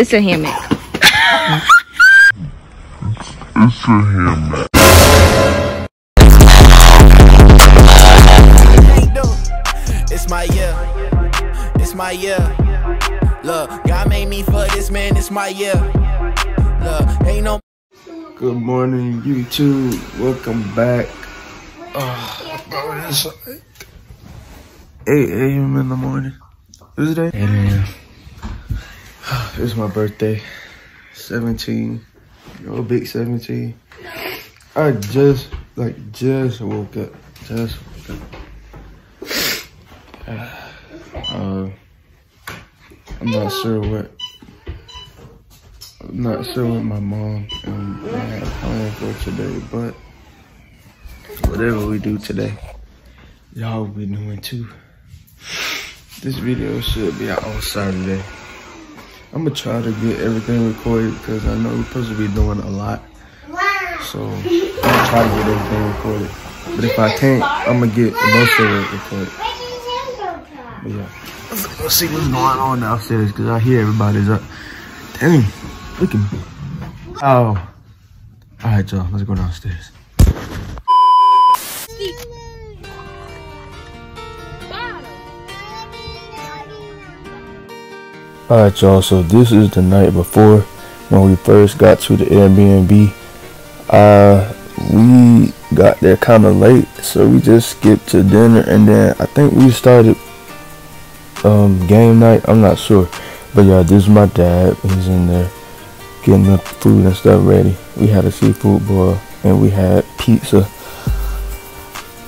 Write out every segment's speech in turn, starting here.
It's a hammock. It's a hammock. It's my year. It's my year. Look, God made me for this man. It's my year. Look, ain't no. Good morning, YouTube. Welcome back. Oh, bro, it's like 8 a.m. in the morning. Is it 8 a.m.? It's my birthday. 17. Yo, big 17. I just, like, just woke up. Just woke up. Uh, I'm not sure what I'm not sure what my mom and dad planned for today, but whatever we do today, y'all will be doing too. This video should be out on Saturday. I'm gonna try to get everything recorded because I know we're supposed to be doing a lot. So I'm gonna try to get everything recorded. But if I can't, I'm gonna get most of it recorded. But yeah, let's see what's going on downstairs because I hear everybody's up. Dang. Look at me. Oh. All right, y'all. Let's go downstairs. All right, y'all. So this is the night before when we first got to the Airbnb. Uh, we got there kind of late, so we just skipped to dinner, and then I think we started um game night. I'm not sure, but yeah, this is my dad. He's in there getting the food and stuff ready. We had a seafood boil and we had pizza.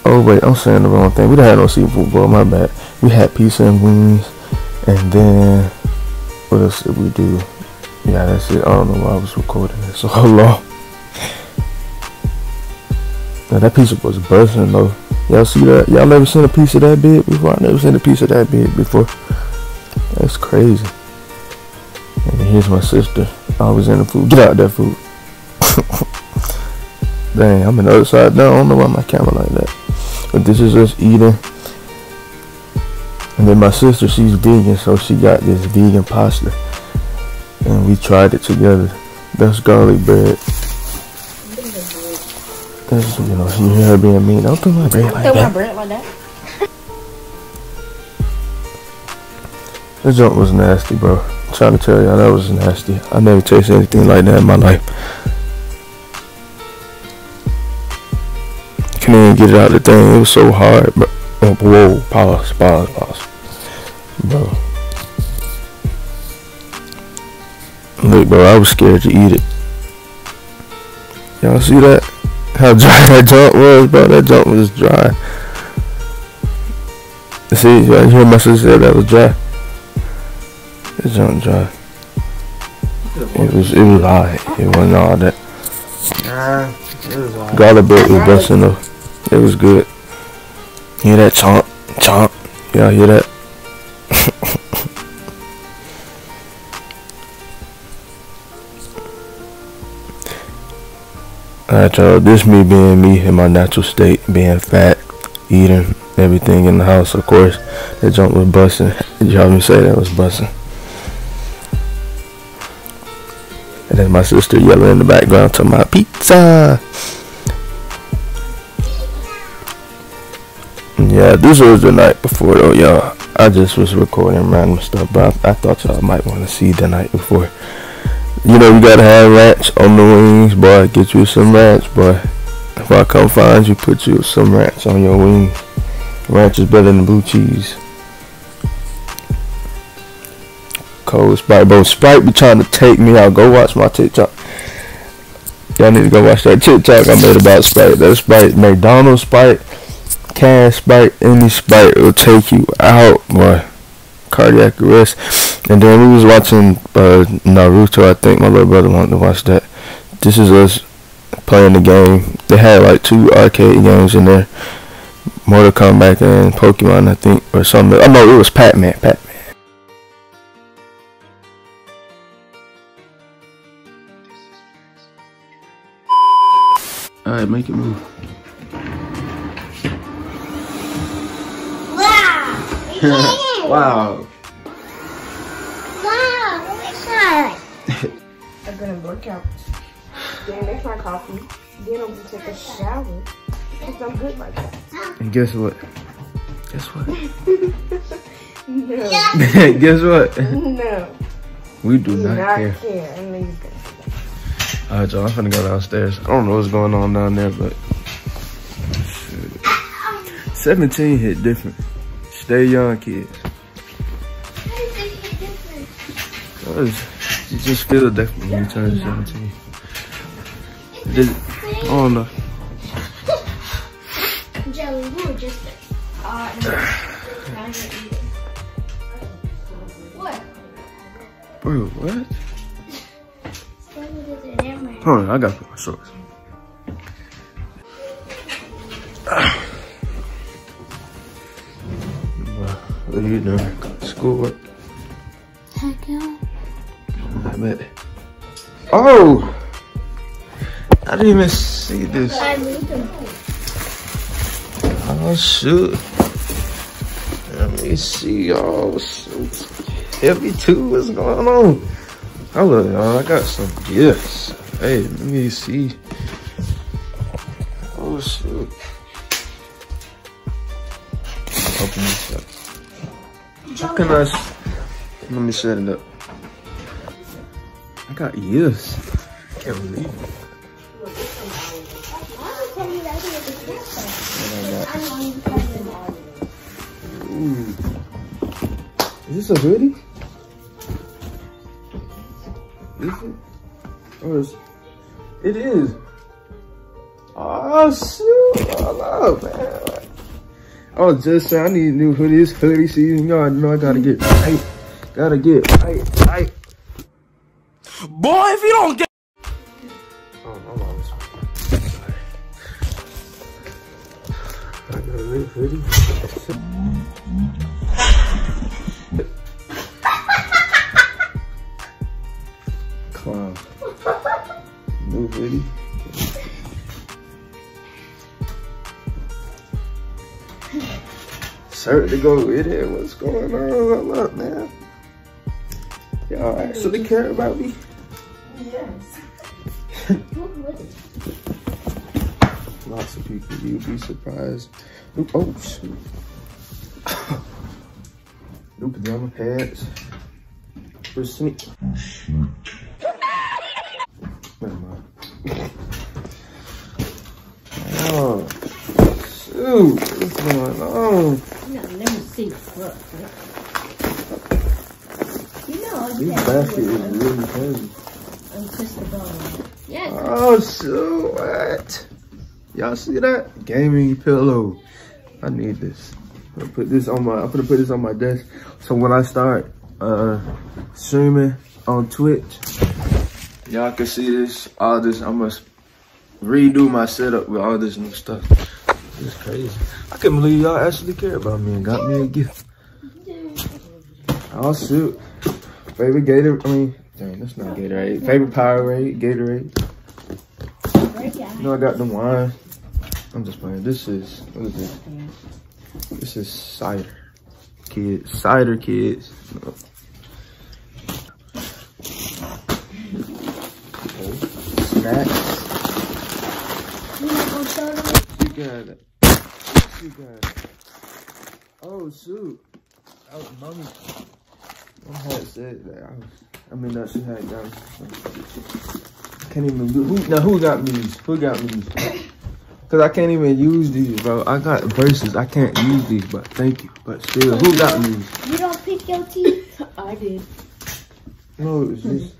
Oh wait, I'm saying the wrong thing. We didn't have no seafood boil, my bad. We had pizza and wings and then what else did we do? Yeah, that's it. I don't know why I was recording it so long. Now that pizza was bursting though. Y'all see that? Y'all never seen a piece of that big before? I never seen a piece of that big before. That's crazy. And here's my sister. Always in the food. Get out that food. Dang, I'm in the other side down. I don't know why my camera like that. But this is us eating. And then my sister, she's vegan, so she got this vegan pasta. And we tried it together. That's garlic bread. That's, you know, you hear her being mean. Don't throw my bread like Throw my that. bread like that. That junk was nasty, bro. I'm trying to tell y'all that was nasty. I never tasted anything like that in my life. Couldn't even get it out of the thing. It was so hard, bro. Oh, whoa, pause, pause, pause. Bro. Look, bro, I was scared to eat it. Y'all see that? How dry that junk was, bro? That junk was dry. See, y'all hear my sister say that was dry. It's junk dry. It was it was alright. It wasn't all that. Garlic bread was busting though. It was good. Hear that chomp, chomp. Y'all hear that? Alright y'all, this me being me in my natural state, being fat, eating everything in the house of course. That junk was busting. Did y'all me say that was busting? And then my sister yelling in the background to my pizza. Yeah, this was the night before though, y'all. I just was recording random stuff, but I, I thought y'all might want to see the night before. You know, you gotta have ranch on the wings, boy. Get you some ranch, boy. If I come find you, put you some ranch on your wings. Ranch is better than blue cheese. Cold Sprite, bro. Sprite be trying to take me out. Go watch my TikTok. Y'all need to go watch that TikTok I made about Sprite. That Sprite, McDonald's Sprite, can Sprite, any Sprite will take you out, boy. Cardiac arrest. And then we was watching uh, Naruto. I think my little brother wanted to watch that. This is us playing the game. They had like two arcade games in there. Mortal Kombat and Pokemon, I think, or something. Oh no, it was Pac-Man. Pac-Man. All right, make it move. Wow! Wow. Gonna work out. Then make my coffee. Then I'm gonna take a shower. Cause I'm good like that. And guess what? Guess what? No. guess what? no. We do Do not not care. care. And then. Alright, y'all, I'm finna go downstairs. I don't know what's going on down there, but. Shit. 17 hit different. Stay young, kids. Cause you just feel different when you turn 17. Just, I don't know. Jelly, we were just uh. What? Bro, what? It. Hold on, I gotta put my shorts. What are you doing? Schoolwork? Heck yeah. Oh! I didn't even see this. Oh, shoot. Let me see. Shoot. Heavy too. What's going on? Hello, y'all. I got some gifts. Hey, let me see. Oh, shoot. Open this up. How can I? Let me set it up. I got gifts. Can't believe it. Ooh. Is this a hoodie? Is it? Oh, or is it is. Oh shoot! Hold up, man. I was oh, just saying I need new hoodies, hoodie season. Y'all know I gotta get right. Gotta get right, right. Boy, if you don't get Oh, I'm always sorry. I got a new hoodie. Clown. New hoodie. Shirt to go with it. What's going on? Hold up, man. Y'all actually care about me? You'd be surprised. Ooh, oh, shoot. New pajama pants. For. Never mind. Oh, shoot. What's going on? No, let me see. Look. You know, This basket is really heavy. untwist the ball. Yes. Oh, shoot. What? Y'all see that? Gaming pillow. I need this. I'm gonna put this on my. I'm gonna put this on my desk. So when I start uh streaming on Twitch, y'all can see this. All this. I must redo my setup with all this new stuff. It's crazy. I can't believe y'all actually care about me and got me a gift. Oh shoot. Favorite Gator. I mean, dang, that's not Gatorade. Favorite Powerade. Gatorade. You know I got the wine. I'm just playing. This is what is this? This is cider. Kids. Cider kids. Okay. Snacks. You got it. You got it. Oh shoot. Oh, mommy. Mom had said that I was I mean that she had got can't even who now who got these? Who got these? Cause I can't even use these, bro. I got verses. I can't use these, but thank you. But still, who got these? You don't pick your teeth? I did. No, it's just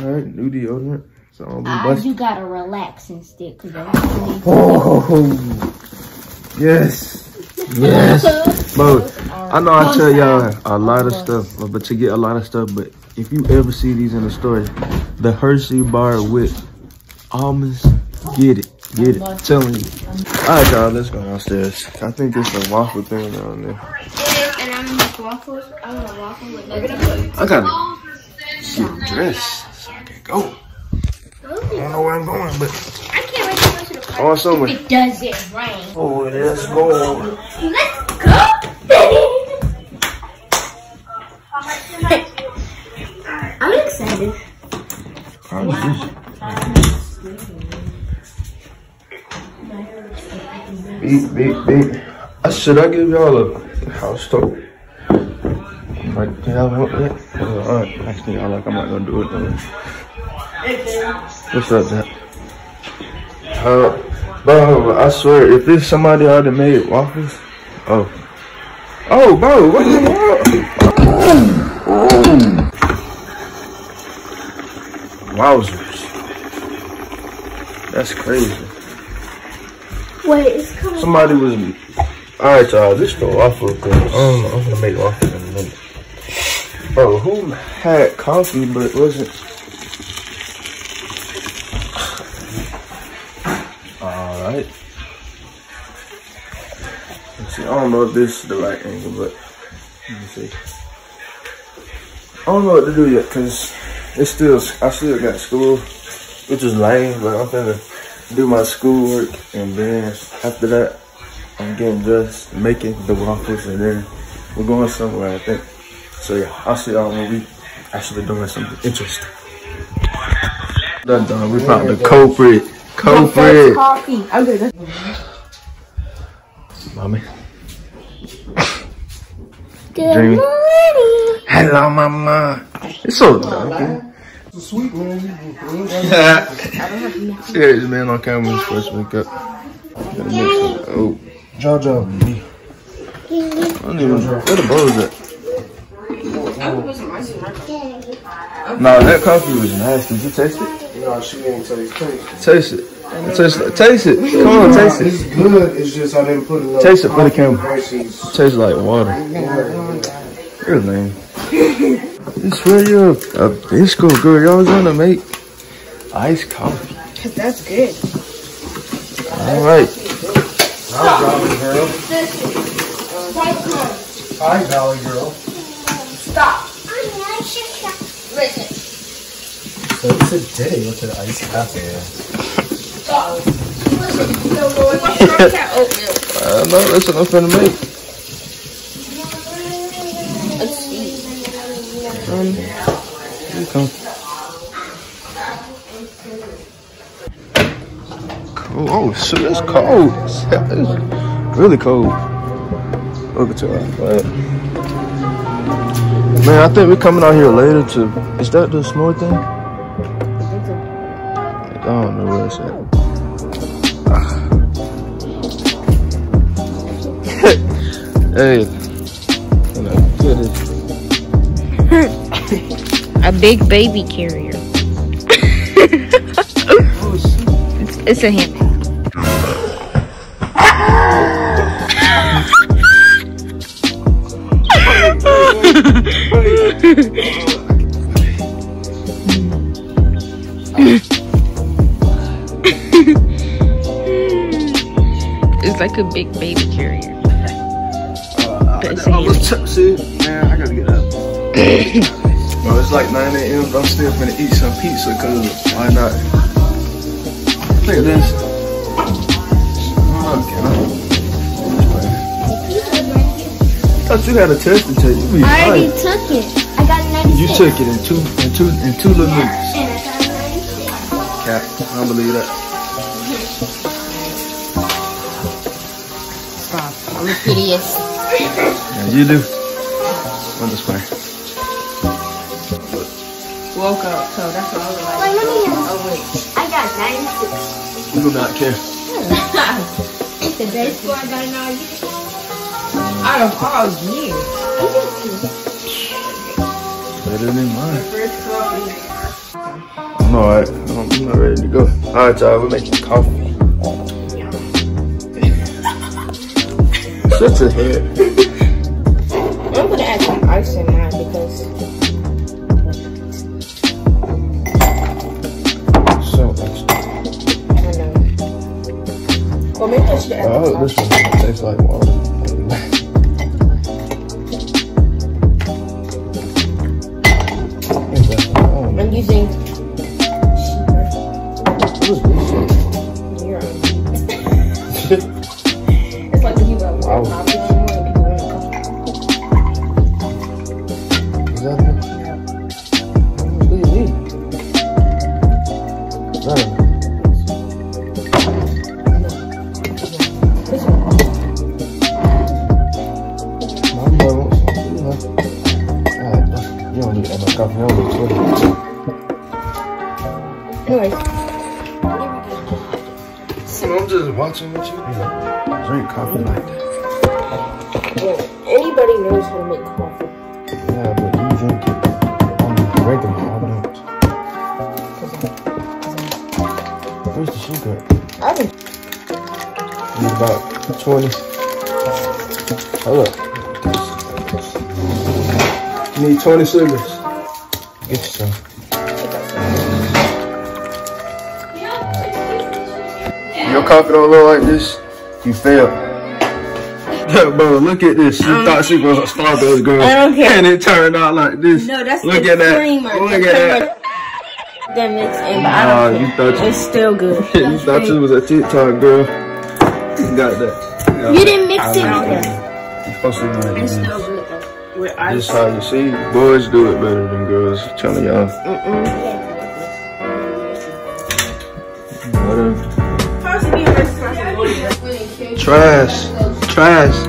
alright, new deodorant. So I'll be Uh, busting. you gotta relax and stick, cause I really Oh yes. Yes. Bro, I know I tell y'all a lot of stuff, but- but to get a lot of stuff, but if you ever see these in the store, the Hershey bar with almonds, get it. Get it. I'm telling you. Alright y'all, let's go downstairs. I think there's a waffle thing down there. And I'm gonna make waffles. I want a waffle with. I gotta get dressed so I can go. I don't know where I'm going, but I can't wait to go to the park. somewhere. It doesn't rain. Oh, let's go. Let's go, Big. Uh, should I give y'all a house tour? Like, y'all want that? Uh, actually, y'all like, I'm not gonna do it though. What's up, Jack? Uh, bro, I swear, if it's somebody already made waffles, oh. Oh, bro, what the? Wowzers. That's crazy. Wait, it's coming. Somebody was. Alright, y'all, this go waffle thing. Um, I'm gonna make waffles in a minute. Bro, who had coffee but it wasn't. Alright. Let's see, I don't know if this is the right angle, but let me see. I don't know what to do yet, cause it's still, I still got school, which is lame, but I'm gonna do my schoolwork and then after that, I'm getting dressed, making the waffles, and then we're going somewhere, I think. So yeah, I'll see y'all when we actually doing something interesting. Done, done. We found the culprit. Culprit. Coffee. Okay, Mommy. Good morning. Hello, mama. It's so dark. Sweet man. Serious man on camera was first wake up. Gotta make sure. Oh, Jojo. I don't even where the bowls at. No, that coffee was nasty. Did you taste it? No, she ain't taste taste. Taste it. Taste it. Taste it. Come on, taste it. It's good. It's just I didn't put enough. Taste it for the camera. prices. Tastes like water. You're lame. I swear you're a, a disco girl. Y'all was gonna make iced coffee. Cause that's good. All right. Hi, Valley girl. Hi, Valley girl. Stop. Listen. So today, what's the ice cafe? Stop. Listen. So, what's your cat oatmeal? Uh, no, that's what I'm finna make. Let's see. Here you come. Cool. Oh, shit, it's cold. It's really cold. Look at y'all. Man, I think we're coming out here later to. Is that the s'more thing? I don't know where it's at. hey. Know, get it. A big baby carrier. it's a hint. it's like a big baby carrier. Uh, but it's a I was hint. t- see, man, I gotta get up. Like 9 a.m. but I'm still finna eat some pizza, cause why not? Look at this. I? thought you had a test to take. You I already took it. I got 96. You took it in two, in two, in two little minutes. And I got 96. Cap, I don't believe that. I'm hideous. Yeah, you do. I'm just playing. Woke up, so that's what I was like. Wait, let me hear. Oh wait. I got 96. You do not care. it's the Today score I got 96. Out of all years. Better than mine. First coffee. I'm alright. I'm, I'm not ready to go. Alright, y'all. We're making coffee. Such a head. some this one You need 20 sugars. Get you some. Your coffee don't look like this, you fail. Yeah, bro, look at this. She thought she was a Starbucks girl. I don't care. And it turned out like this. No, that's look the at that. Look the at that. creamer That mix in, but I Oh, don't you care. thought you- It's still good. you thought you was a TikTok girl. You got that. You didn't mix it. You're supposed to know It's like this. still good though. With ice. This how you see boys do it better than girls. I'm telling y'all. Whatever. To be her Trash. Trash.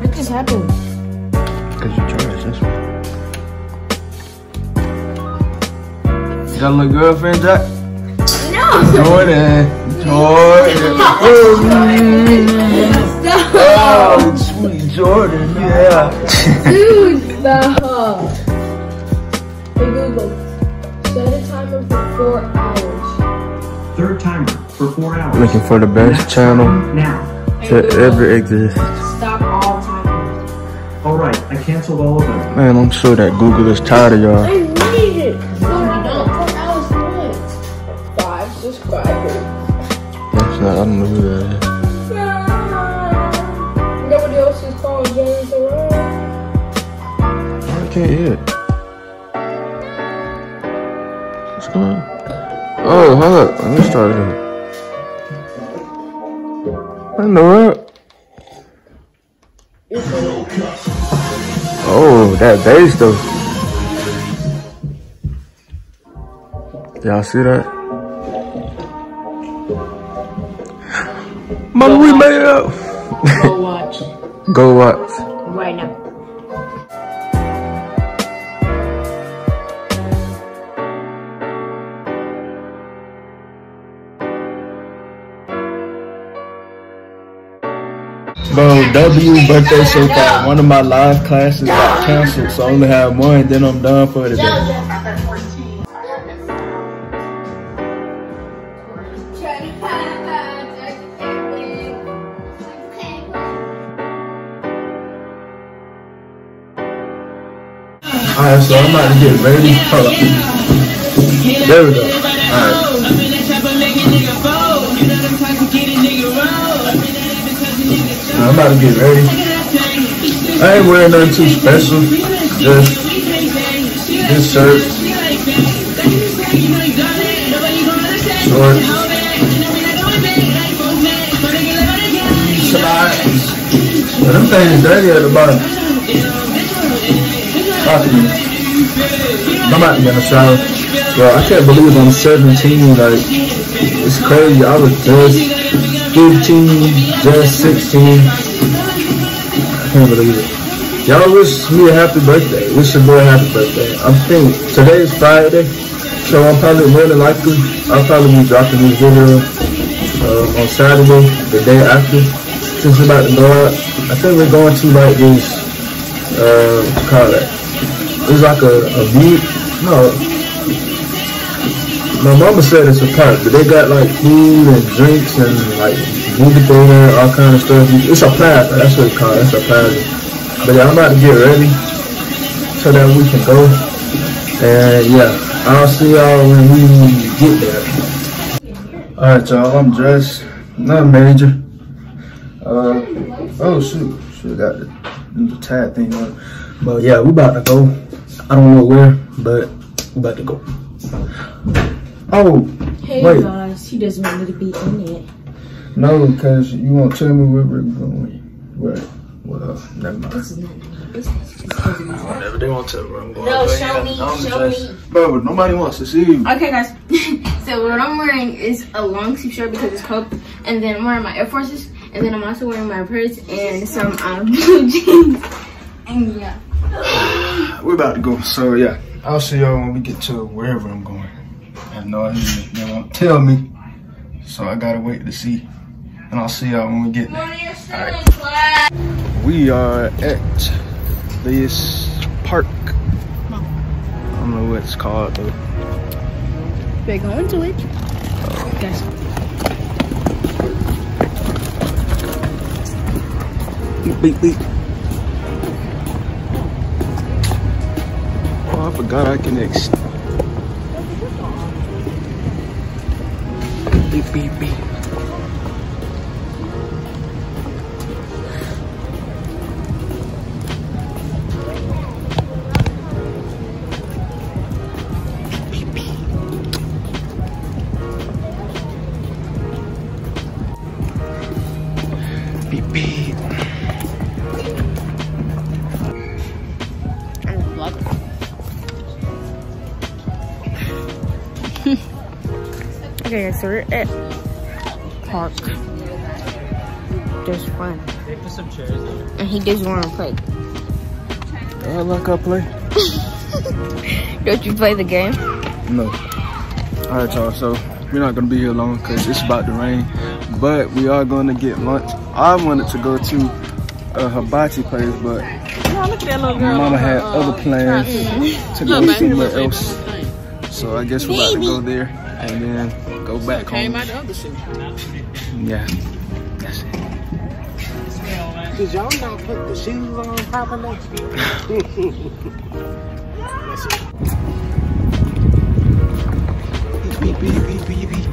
What just happened? Cause you trash, that's why. You got a little girlfriend, Jack? No. Jordan. Jordan. oh, sweet Jordan, yeah. Dude, stop. Hey Google, set a timer for four hours. Third timer for four hours. Looking for the best channel Now. to ever exist. Stop all timers. All right, I canceled all of them. Man, I'm sure that Google is tired of y'all. I need it. I don't know who that is. Nobody else is called James around. I can't hear it. What's going on? Oh, hold up. Let me start it. I know it. Oh, that bass though. Y'all see that? Mama, we made up. Go watch Go watch. right now. Bro, W birthday so far. One of my live classes got canceled, so I only have one, then I'm done for the day. Alright, so I'm about to get ready. Hold up. There we go. Alright. I'm about to get ready. I ain't wearing nothing too special. Just this shirt, shorts, slides. But them things dirty at the bottom. Possibly. I'm about to get. Bro, I can't believe I'm 17. Like, it's crazy. I was just 15, just 16. I can't believe it. Y'all wish me a happy birthday. Wish your boy a happy birthday. I'm think today is Friday, so I'm probably more than likely I'll probably be dropping this video uh, on Saturday, the day after. Since we're about to go out, I think we're going to like this. Uh, call that? It's like a, a view. No, my mama said it's a park, but they got like food and drinks and like movie theater, all kind of stuff. It's a plaza. That's what it's called. That's a plaza. But yeah, I'm about to get ready so that we can go. And yeah, I'll see y'all when we get there. All right, y'all. I'm dressed. Nothing major. Uh, oh shoot, should have got the, the tag thing on. But yeah, we about to go. I don't know where, but we about to go. Oh, Hey Wait. guys, he doesn't want me to be in it. no, because you won't tell me where we're going. Where? Well, never mind. This is not none of your business. It's supposed Whatever they won't tell me where I'm going. No, show me, show just- me. Bro, nobody wants to see you. Okay, guys. so what I'm wearing is a long sleeve shirt because it's cold, and then I'm wearing my Air Forces, and then I'm also wearing my purse and some um, blue jeans. And yeah. We're about to go. So yeah, I'll see y'all when we get to wherever I'm going. I have no idea. They won't tell me, so I gotta wait to see. and I'll see y'all when we get there. We are at this park. I don't know what it's called though. We're going to it. Guys. Beep, beep, beep. Oh, I can ex. Beep, beep. Beep, Okay, we're at park. There's fun. They put some chairs there. And he doesn't want to play. I like I play. Don't you play the game? No. All right, y'all. So we're not gonna be here long because it's about to rain, but we are going to get lunch. I wanted to go to a hibachi place, but my mama had other plans to go somewhere else. So I guess we're about to go there and then go back home. Yeah. That's it. Cause y'all not put the shoes on properly. Beep, beep, beep, beep, beep.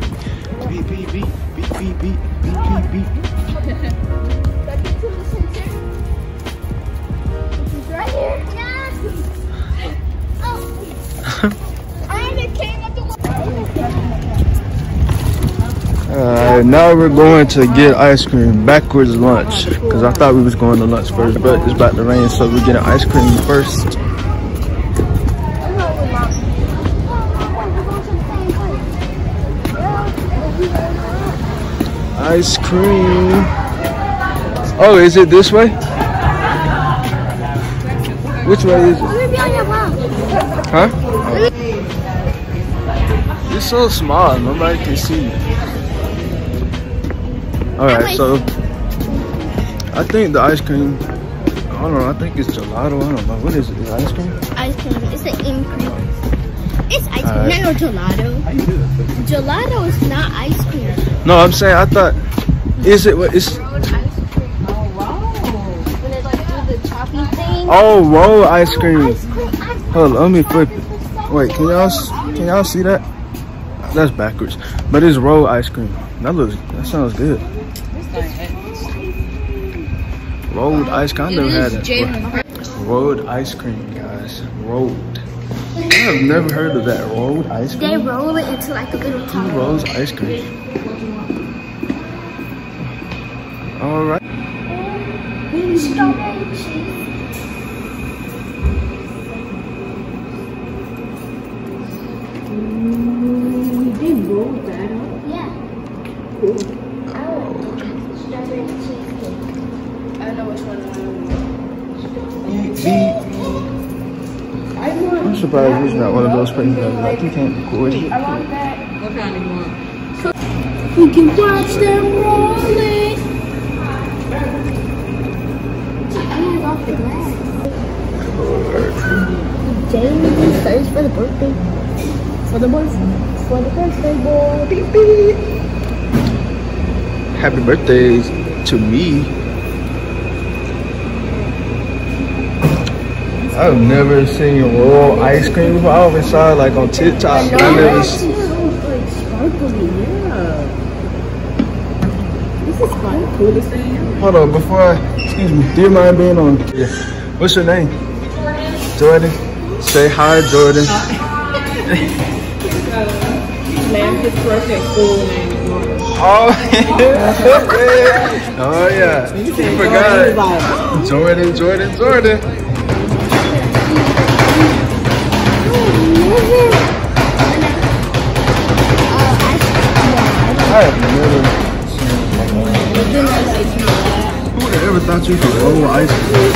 Beep, beep, beep, beep, beep, beep, beep, beep, beep. Alright, now we're going to get ice cream backwards lunch because I thought we was going to lunch first, but it's about to rain, so we're getting ice cream first. Ice cream. Oh, is it this way? Which way is it? Huh? It's so small, nobody can see. Alright, so I think the ice cream, I don't know, I think it's gelato, I don't know. What is it? Is it ice cream? Ice cream. It's an ink cream. It's ice cream, Alright. not no gelato. Gelato is not ice cream. No, I'm saying I thought, is it what is. it's, When they like do the choppy thing. oh, roll ice cream. Ice cream. Ice cream. Hold on, let me flip it. Wait, can y'all can y'all see that? That's backwards. But it's rolled ice cream. That looks that sounds good. Rolled ice cream. I never had. Rolled ice cream, guys. Rolled. I've never heard of that. Rolled ice cream? They roll it into like a little Who top. rolls ice cream? All right. Strawberry cheese. Surprised he's not one of those people that's like you can't record it. We can watch them roll it. Hanging off the glass. James search for the birthday. For the birthday. For the birthday boy. Beep beep. Happy birthdays to me. I've never seen roll ice cream before. I always saw it like on TikTok, but I never. s- Like sparkly, yeah. This is fun. Coolest thing. Hold on, before I, excuse me, do you mind being on? Yeah. What's your name? Jordan. Say hi, Jordan. His perfect full name is Mark. Oh, yeah. oh yeah. You forgot. Jordan, Jordan, Jordan. Who would have ever thought you could roll ice? This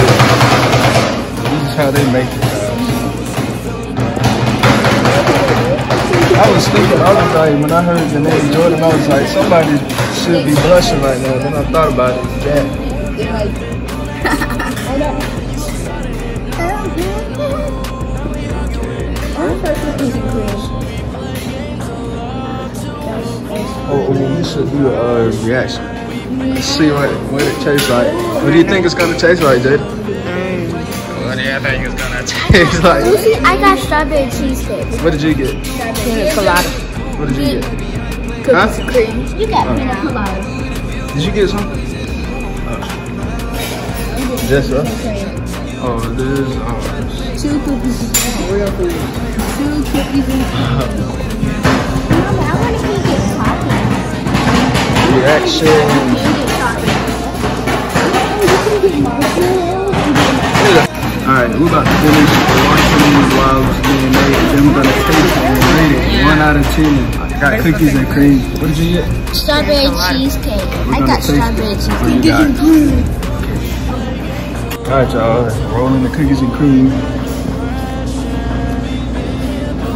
is how they make it. I was thinking other night when I heard the name Jordan, I was like, somebody should be blushing right now. Then I thought about it. Jack. Oh, oh, we should do a uh, reaction. Let's see what, what it tastes like. What do you think it's gonna taste like, Jada? What do you think it's gonna taste like? I got strawberry cheesecake. What did you get? Pina colada. What did you get? Cookies Huh? cream. You got oh. pina colada. Did you get some? Just us? Oh, this oh, is ours. Two cookies. Real food. Two cookies and Mama, I want to get chocolate. Reaction. Alright, we're about to finish watching these being made. Then we're gonna taste it and rate it. One out of ten. I got cookies and cream. What did you get? Strawberry cheesecake. I got strawberry cheesecake. got? Alright, y'all. Rolling the cookies and cream.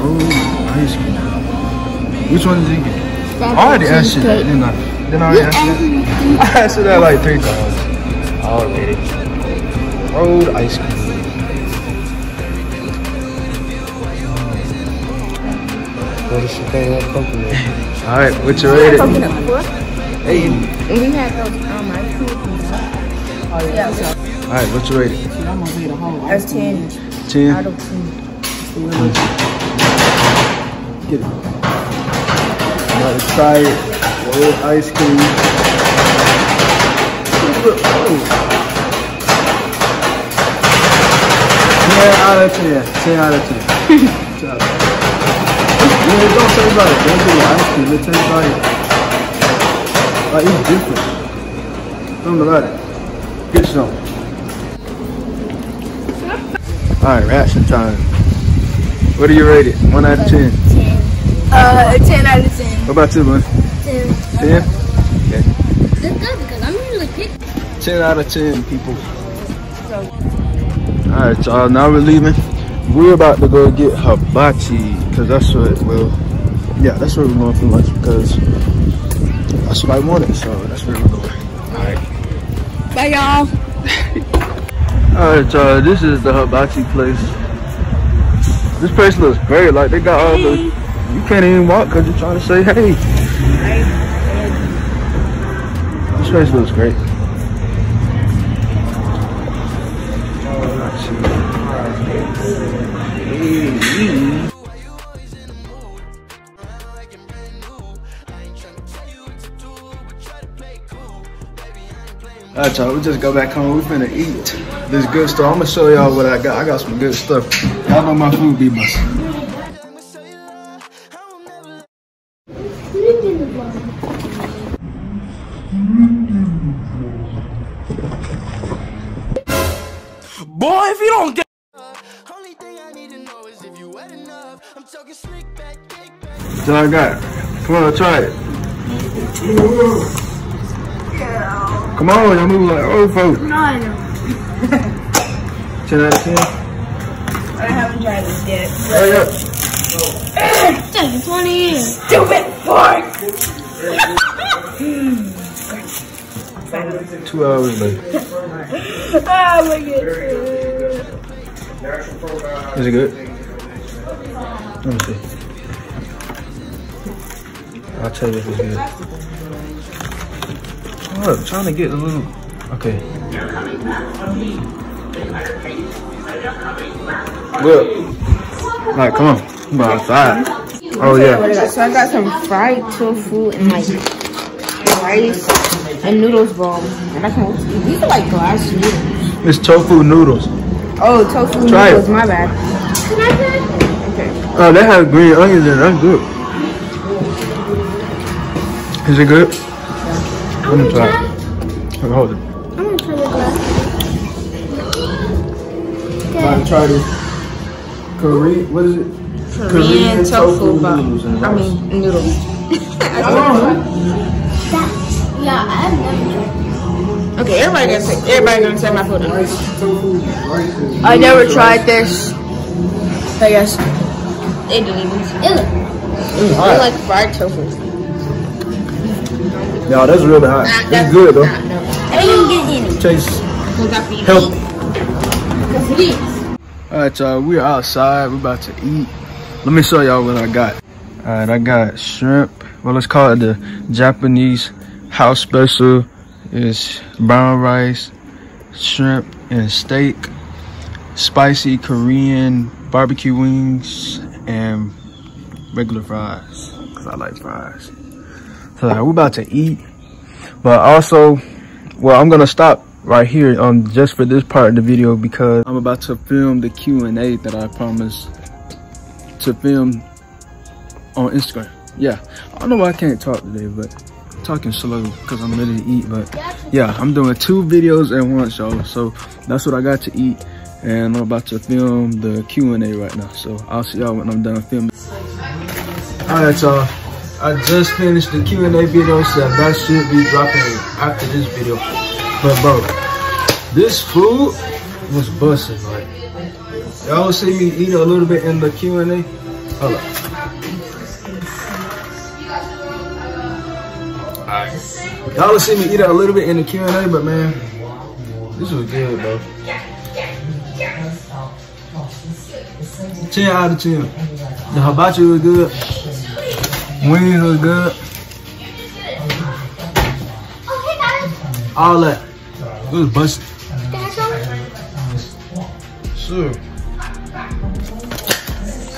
Oh, ice cream. Which one did you get? I already asked you that, didn't I? Didn't I already ask you that? I asked you that like three times. Already. Rolled ice cream. What is she paying that coconut? Alright, what you rated? coconut before. Hey. And we had those um ice cream. Yeah. Alright, what you rated? That's ten 10? out of ten. Get it. I'm about to try it. Rolled ice cream. Ten out of 10. 10 out of 10. Good job. Don't tell anybody. Don't do it. Honestly, let's tell anybody. it. Like, it's different. Something about it. Get some. Alright, reaction time. What do you rate it? 1 out of 10? 10. Uh, 10 out of 10. What about you, Lynn? 10. 10? 10 out of 10, people. Alright, y'all, now we're leaving. We're about to go get hibachi, because that's what, well, yeah, that's where we're going for lunch, because that's what I wanted, so that's where we're going. Alright. Bye, y'all. Alright, y'all, this is the hibachi place. This place looks great, like, they got all the, you can't even walk because you're trying to say hey. This place looks great. Alright y'all, we just go back home. We finna eat this good stuff. I'm gonna show y'all what I got. I got some good stuff. Y'all know my food be must. Boy, if you don't get. Only thing I need to know is if you wet enough. I'm talking slick back, kick back. That's all I got. Come on, try it. Come on, y'all move like old folks. No, I know. 10 out of 10. I haven't tried this yet. Hurry up. Taking 20. Stupid fork. Two hours later. oh my god. Is it good? Let me see. I'll tell you if it's good. I'm trying to get a little. Okay. Good. Alright, come on. I'm outside. Oh, yeah. So I got some fried tofu and like rice and noodles balls. And I can these are like glass noodles. It's tofu noodles. Oh, tofu Try it. noodles, my bad. Okay. Oh, they have green onions in it. That's good. Is it good? Let me try it. Let me hold it. I'm gonna try the glass. I'm gonna try this Korean, what is it? Korean tofu ball. noodles and I rice. mean noodles. Yeah, I've never tried. Okay, everybody gonna say everybody gonna say my food. I never tried this. I guess it didn't even. It look It's I hot. like fried tofu. Y'all, that's really hot. It's good though. I didn't get any. Tastes healthy. Alright, y'all, we're outside. We're about to eat. Let me show y'all what I got. Alright, I got shrimp. Well, let's call it the Japanese house special. It's brown rice, shrimp, and steak. Spicy Korean barbecue wings, and regular fries. Because I like fries. We're about to eat. But also, well, I'm gonna stop right here on just for this part of the video because I'm about to film the Q&A that I promised to film on Instagram. Yeah, I don't know why I can't talk today, but I'm talking slow because I'm ready to eat. But yeah, I'm doing two videos at once, y'all. So that's what I got to eat, and I'm about to film the Q&A right now. So I'll see y'all when I'm done filming. All right, y'all. I just finished the Q&A video, so that should be dropping after this video. But bro, this food was busting. Like y'all see me eat a little bit in the Q&A. Hold up. Y'all see me eat a little bit in the Q&A, but man, this was good, bro. 10 out of 10. The hibachi was good. Wings was good. All that. It was busted. Sure.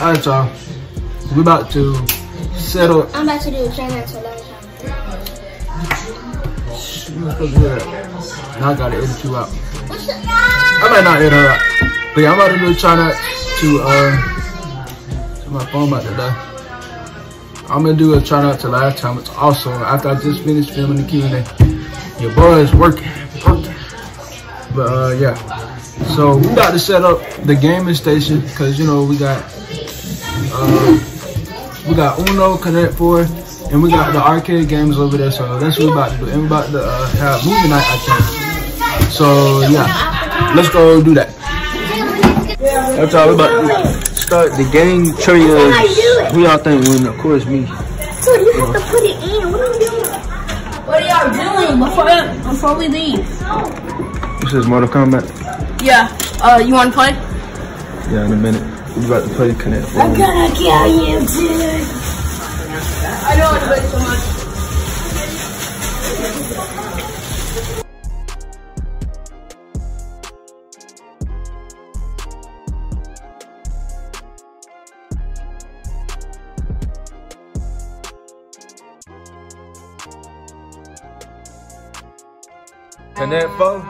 Alright, y'all. We about to settle. I'm about to do a train to lunch. You was supposed to do that. Now I gotta edit you out. I might not edit her out. But yeah, I'm about to do a try not to, uh, to my phone about to die. I'm gonna do a try not to last time. It's also after I just finished filming the Q&A. Your boy is working, working. But uh, yeah. So we got to set up the gaming station because you know we got uh, we got Uno Connect Four and we got the arcade games over there. So that's what we're about to do. And we're about to uh, have movie night, I think. So yeah, let's go do that. That's all we about to start the game trios. Who y'all think win? Of course me. Dude, you have to put it in. What are you doing? What are y'all doing before before we leave? This is Mortal Kombat. Yeah. Uh, you want to play? Yeah, in a minute. We about to play Connect Four. I'm gonna kill you, dude. I don't want to play so much. Connect Four.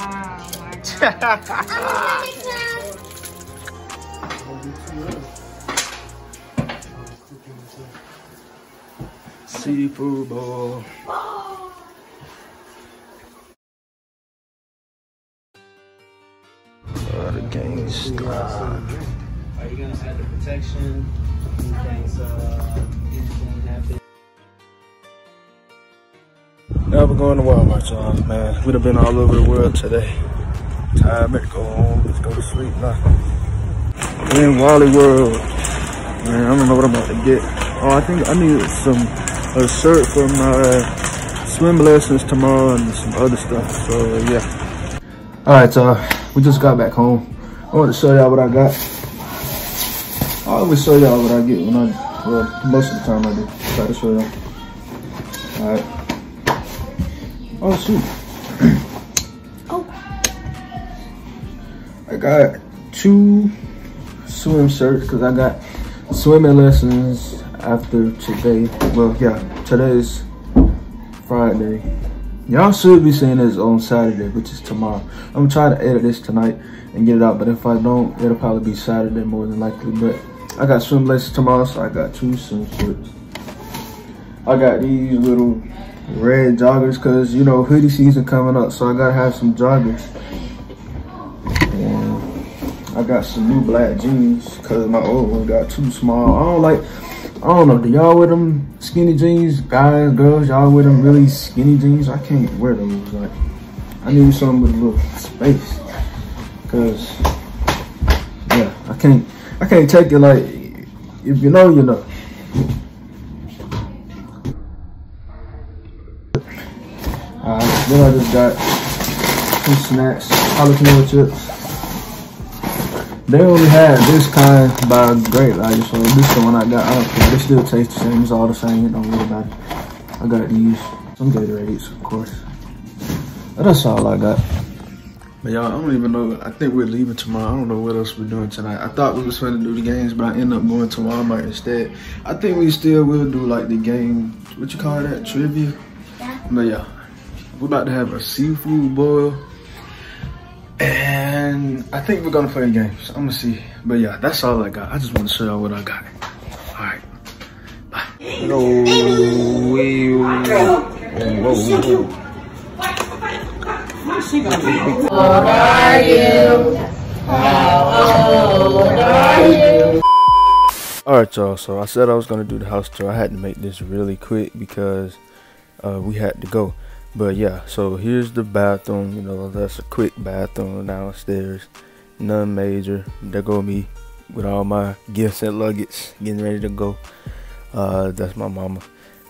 Seafood ball. Uh, the. Are you gonna add the protection? Uh Never going to Walmart, y'all, man. We'd have been all over the world today. Time to go home. Let's go to sleep now. We're in Wally World. Man, I don't know what I'm about to get. Oh, I think I need some a shirt for my uh, swim lessons tomorrow and some other stuff. So yeah. All right, y'all. We just got back home. I want to show y'all what I got. I always show y'all what I get when I, well, most of the time I do. Try to show y'all. All right. Oh shoot. Oh. I got two swim shirts because I got swimming lessons after today. Well, yeah, today's Friday. Y'all should be seeing this on Saturday, which is tomorrow. I'm trying to edit this tonight and get it out, but if I don't, it'll probably be Saturday more than likely. But I got swim lessons tomorrow, so I got two swim shirts. I got these little red joggers because you know hoodie season coming up, so I gotta have some joggers. And I got some new black jeans because my old one got too small. I don't like. I don't know. Do y'all wear them skinny jeans, guys, girls? Y'all wear them really skinny jeans? I can't wear those. Like, I need something with a little space. Cause, yeah, I can't. I can't take it like. If you know, you know. Then I just got some snacks, jalapeno chips. They only had this kind by Great Value, so this is the one I got. I don't care. They still taste the same. It's all the same. It don't really matter. I got these. Some Gatorades, of course. But that's all I got. But y'all, I don't even know. I think we're leaving tomorrow. I don't know what else we're doing tonight. I thought we was going to do the games, but I ended up going to Walmart instead. I think we still will do like the game, what you call that, trivia? Yeah. But yeah, we're about to have a seafood boil. And I think we're gonna play games. I'm gonna see. But yeah, that's all I got. I just want to show y'all what I got. All right. Bye. No, we, whoa, whoa, whoa. Alright y'all, so I said I was gonna do the house tour. I had to make this really quick because uh, we had to go. But yeah, so here's the bathroom, you know, that's a quick bathroom downstairs. None major. There go me with all my gifts and luggage getting ready to go. Uh, that's my mama.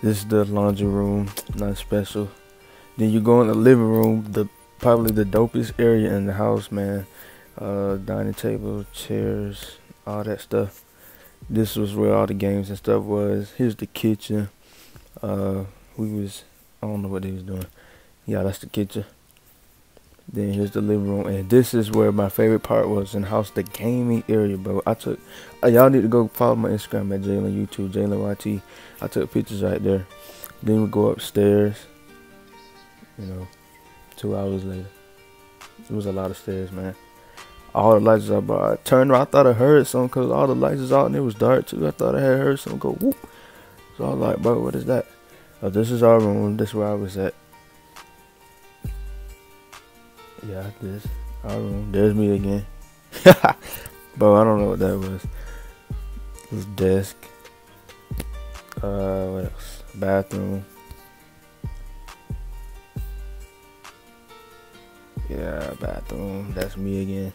This is the laundry room, nothing special. Then you go in the living room, the probably the dopest area in the house, man. Uh, dining table, chairs, all that stuff. This was where all the games and stuff was. Here's the kitchen. Uh, we was I don't know what he was doing. Yeah, that's the kitchen. Then here's the living room, and this is where my favorite part was in house, the gaming area, bro. I took uh, y'all need to go follow my Instagram at Jaylan YouTube, Jaylan YT. I took pictures right there. Then we go upstairs. You know, two hours later, it was a lot of stairs, man. All the lights are but I turned around, I thought I heard something because all the lights is out and it was dark too. I thought I had heard something go whoop. So I was like, bro, what is that? Oh, this is our room. This is where I was at. Yeah, this our room. There's me again. Bro, I don't know what that was. This desk. Uh, what else? Bathroom. Yeah, bathroom. That's me again.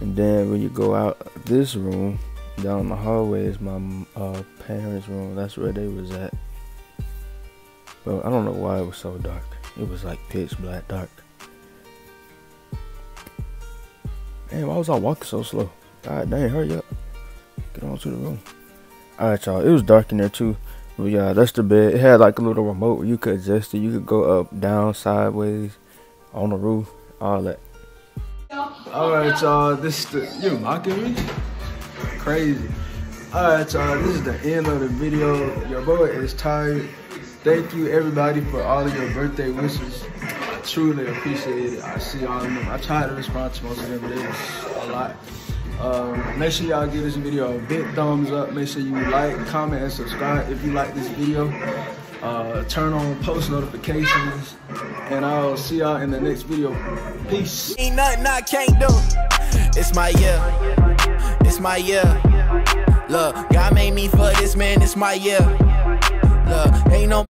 And then when you go out this room, down the hallway is my uh, parents' room. That's where they was at. But I don't know why it was so dark. It was like pitch black dark. Damn, why was I walking so slow? God dang, hurry up. Get on to the room. Alright, y'all. It was dark in there too. But yeah, that's the bed. It had like a little remote where you could adjust it. You could go up, down, sideways, on the roof, all that. Alright, y'all. This is the. You mocking me? Crazy. Alright, y'all. This is the end of the video. Your boy is tired. Thank you, everybody, for all of your birthday wishes. I truly appreciate it. I see all of them. I tried to respond to most of them, but a lot. Um, make sure y'all give this video a big thumbs up. Make sure you like, comment, and subscribe if you like this video. Uh, turn on post notifications, and I'll see y'all in the next video. Peace. Ain't nothing I can't do. It's my year. It's my year. Look, God made me for this man. It's my year. Look, ain't no.